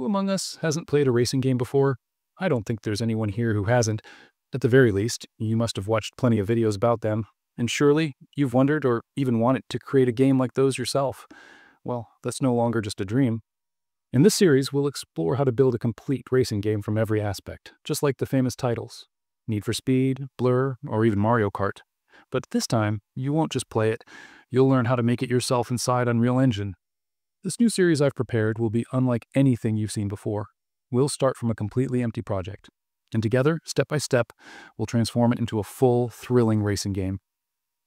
who among us hasn't played a racing game before? I don't think there's anyone here who hasn't. At the very least, you must have watched plenty of videos about them, and surely you've wondered or even wanted to create a game like those yourself. Well, that's no longer just a dream. In this series, we'll explore how to build a complete racing game from every aspect, just like the famous titles Need for Speed, Blur, or even Mario Kart. But this time, you won't just play it, you'll learn how to make it yourself inside Unreal Engine. This new series I've prepared will be unlike anything you've seen before. We'll start from a completely empty project, and together, step by step, we'll transform it into a full, thrilling racing game.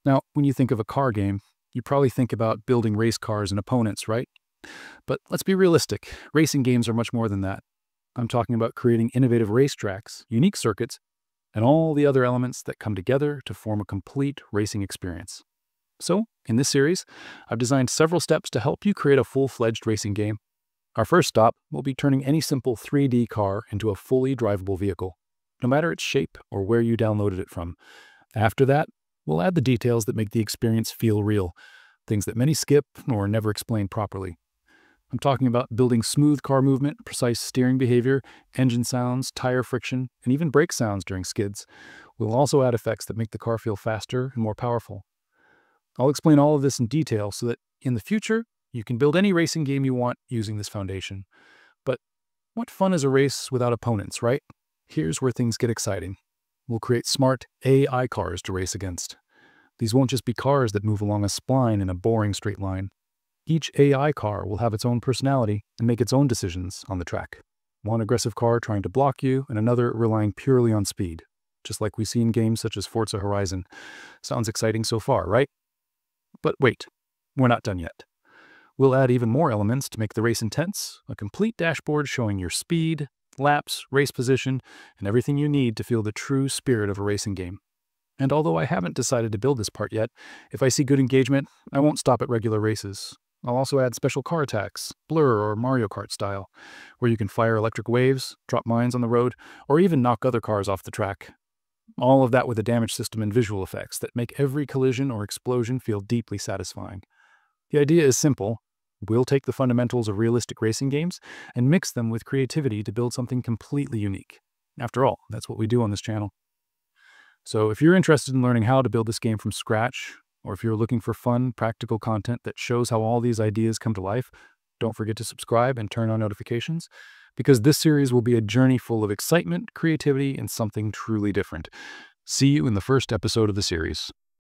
Now, when you think of a car game, you probably think about building race cars and opponents, right? But let's be realistic, racing games are much more than that. I'm talking about creating innovative racetracks, unique circuits, and all the other elements that come together to form a complete racing experience. So, in this series, I've designed several steps to help you create a full-fledged racing game. Our first stop will be turning any simple 3D car into a fully drivable vehicle, no matter its shape or where you downloaded it from. After that, we'll add the details that make the experience feel real, things that many skip or never explain properly. I'm talking about building smooth car movement, precise steering behavior, engine sounds, tire friction, and even brake sounds during skids. We'll also add effects that make the car feel faster and more powerful. I'll explain all of this in detail so that in the future, you can build any racing game you want using this foundation. But what fun is a race without opponents, right? Here's where things get exciting. We'll create smart AI cars to race against. These won't just be cars that move along a spline in a boring straight line. Each AI car will have its own personality and make its own decisions on the track. One aggressive car trying to block you, and another relying purely on speed, just like we see in games such as Forza Horizon. Sounds exciting so far, right? But wait, we're not done yet. We'll add even more elements to make the race intense, a complete dashboard showing your speed, laps, race position, and everything you need to feel the true spirit of a racing game. And although I haven't decided to build this part yet, if I see good engagement, I won't stop at regular races. I'll also add special car attacks, Blur or Mario Kart style, where you can fire electric waves, drop mines on the road, or even knock other cars off the track. All of that with a damage system and visual effects that make every collision or explosion feel deeply satisfying. The idea is simple. We'll take the fundamentals of realistic racing games and mix them with creativity to build something completely unique. After all, that's what we do on this channel. So if you're interested in learning how to build this game from scratch, or if you're looking for fun, practical content that shows how all these ideas come to life, don't forget to subscribe and turn on notifications, because this series will be a journey full of excitement, creativity, and something truly different. See you in the first episode of the series.